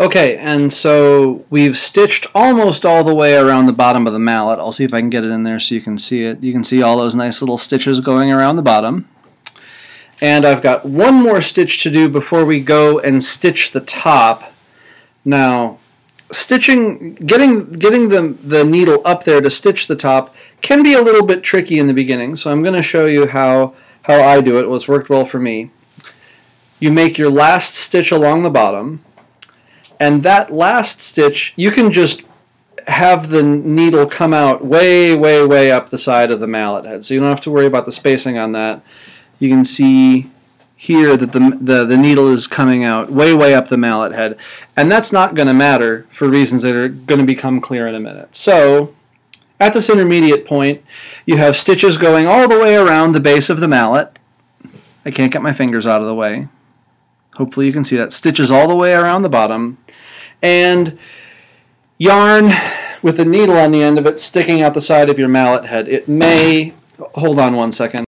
Okay, and so we've stitched almost all the way around the bottom of the mallet. I'll see if I can get it in there so you can see it. You can see all those nice little stitches going around the bottom. And I've got one more stitch to do before we go and stitch the top. Now, stitching, getting, getting the, the needle up there to stitch the top can be a little bit tricky in the beginning, so I'm going to show you how, how I do it. Was worked well for me. You make your last stitch along the bottom, and that last stitch, you can just have the needle come out way, way, way up the side of the mallet head. So you don't have to worry about the spacing on that. You can see here that the, the, the needle is coming out way, way up the mallet head. And that's not going to matter for reasons that are going to become clear in a minute. So at this intermediate point, you have stitches going all the way around the base of the mallet. I can't get my fingers out of the way. Hopefully you can see that. Stitches all the way around the bottom. And yarn with a needle on the end of it sticking out the side of your mallet head. It may, hold on one second.